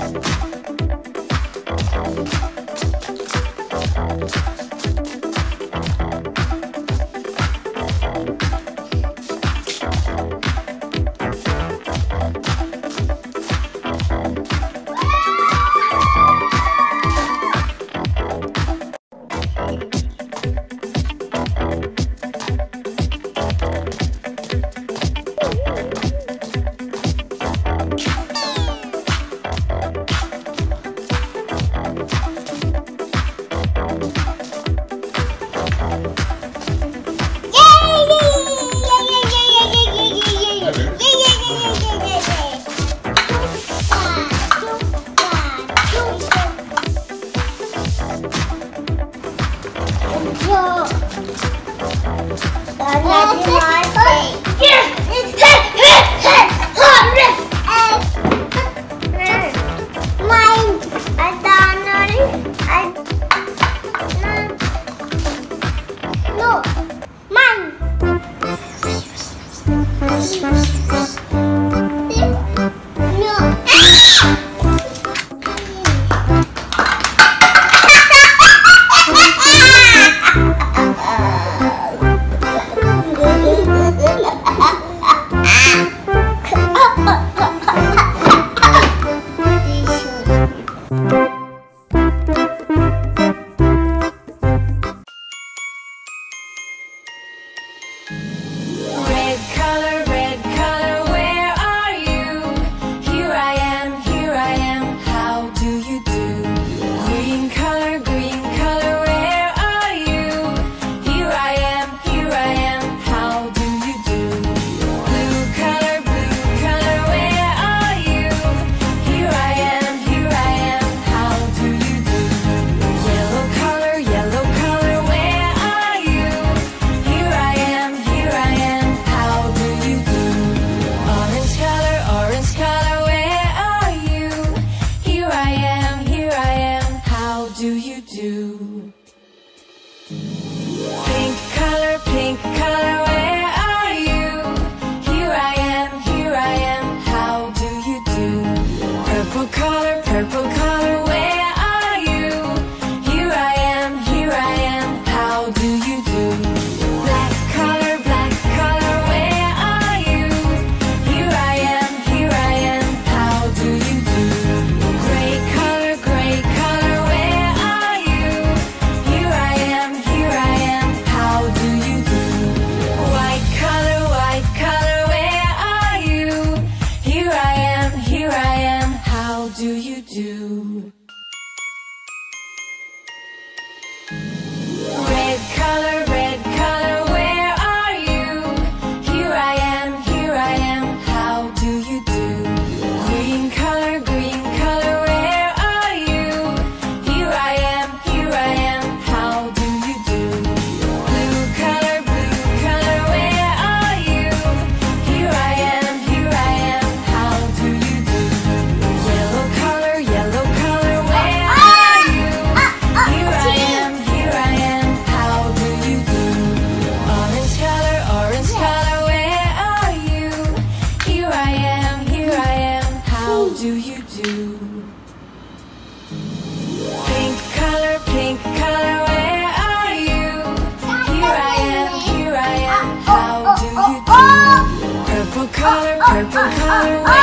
Thank you Christmas. Do? Color, purple color,